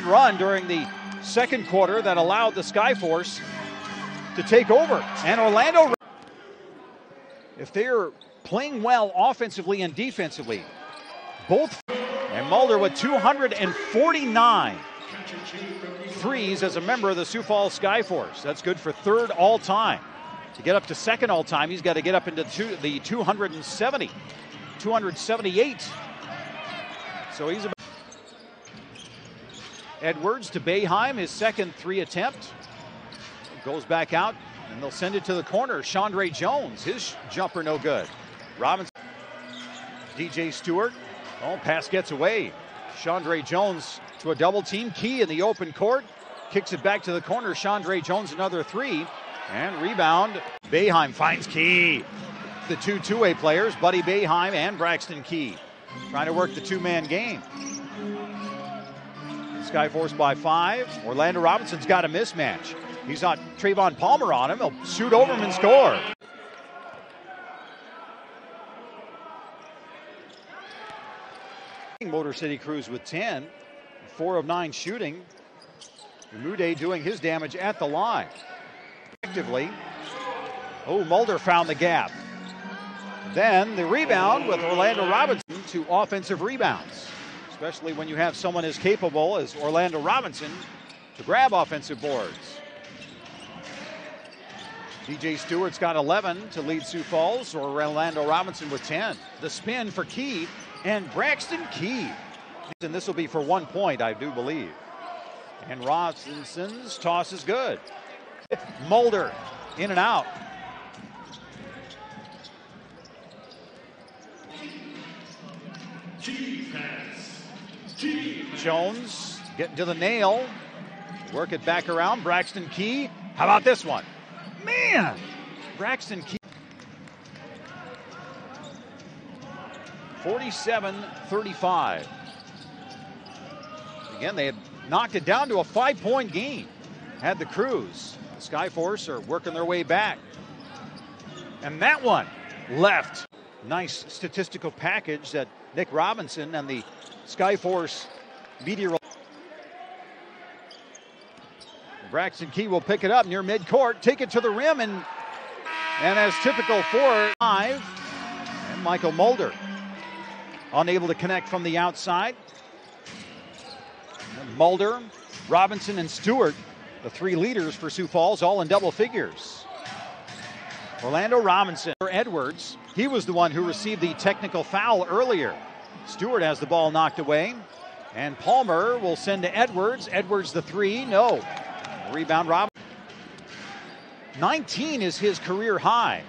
run during the second quarter that allowed the Skyforce to take over. And Orlando, if they're playing well offensively and defensively, both. And Mulder with 249 threes as a member of the Sioux Falls Skyforce. That's good for third all time. To get up to second all time, he's got to get up into two, the 270, 278. So he's about. Edwards to Boeheim, his second three attempt. Goes back out, and they'll send it to the corner. Chandre Jones, his jumper no good. Robinson, DJ Stewart. Oh, pass gets away. Chandre Jones to a double team. Key in the open court. Kicks it back to the corner. Chandre Jones, another three. And rebound. Boeheim finds Key. The two two way players, Buddy Boeheim and Braxton Key, trying to work the two man game. Skyforce by five. Orlando Robinson's got a mismatch. He's got Trayvon Palmer on him. He'll shoot over him and score. Motor City Cruise with 10. Four of nine shooting. Umude doing his damage at the line. Effectively. Oh, Mulder found the gap. Then the rebound with Orlando Robinson to offensive rebounds, especially when you have someone as capable as Orlando Robinson to grab offensive boards. DJ Stewart's got 11 to lead Sioux Falls, or Orlando Robinson with 10. The spin for Key and Braxton Key. And this will be for one point, I do believe. And Robinson's toss is good. Mulder in and out. Jones getting to the nail. Work it back around. Braxton Key. How about this one? Man! Braxton Key. 47 35. Again, they had knocked it down to a five point game. Had the Cruise. The Skyforce are working their way back. And that one left. Nice statistical package that Nick Robinson and the Skyforce media. Braxton Key will pick it up near midcourt, take it to the rim, and and as typical for five, and Michael Mulder unable to connect from the outside. Mulder, Robinson, and Stewart, the three leaders for Sioux Falls, all in double figures. Orlando Robinson for Edwards. He was the one who received the technical foul earlier. Stewart has the ball knocked away. And Palmer will send to Edwards. Edwards the three. No. Rebound Robinson. 19 is his career high.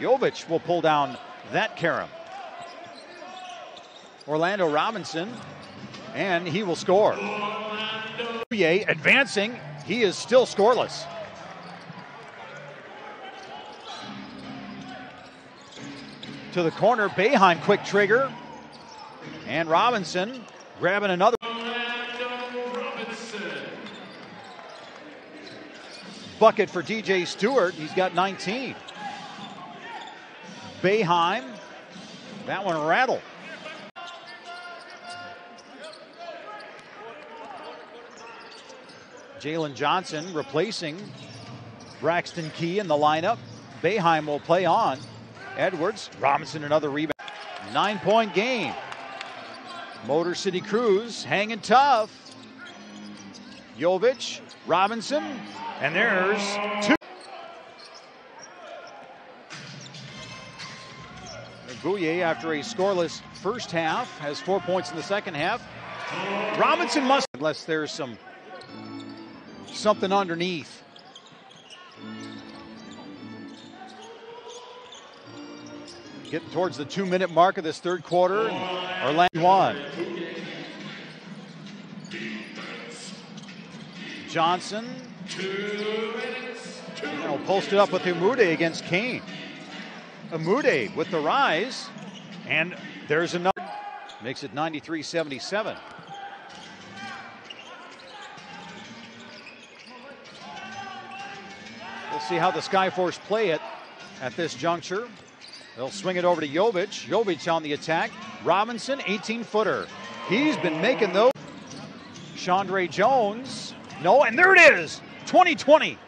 Jovic will pull down that carom. Orlando Robinson, and he will score. Advancing, he is still scoreless. To the corner, Boeheim quick trigger. And Robinson grabbing another. Bucket for DJ Stewart. He's got 19. Boeheim. That one rattled. Jalen Johnson replacing Braxton Key in the lineup. Boeheim will play on. Edwards, Robinson, another rebound. Nine point game. Motor City Cruise hanging tough. Jovic, Robinson, and there's two. Bouyea, after a scoreless first half, has four points in the second half. Robinson must, unless there's some something underneath. Getting towards the two minute mark of this third quarter. Orlando one. Johnson. You know, posted up with Umude against Cain. Umude with the rise. And there's another. Makes it 93 77. We'll see how the Skyforce play it at this juncture. They'll swing it over to Jovic. Jovic on the attack. Robinson, 18 footer. He's been making those. Chandre Jones. No, and there it is 2020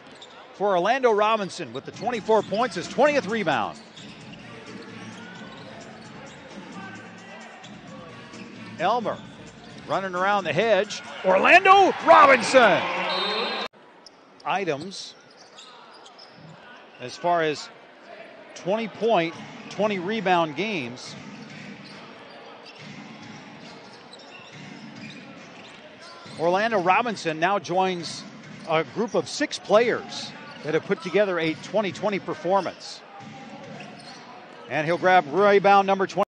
for Orlando Robinson with the 24 points, his 20th rebound. Elmer running around the hedge. Orlando Robinson. Items as far as 20 point, 20 rebound games. Orlando Robinson now joins a group of six players that have put together a 2020 performance. And he'll grab rebound number 20.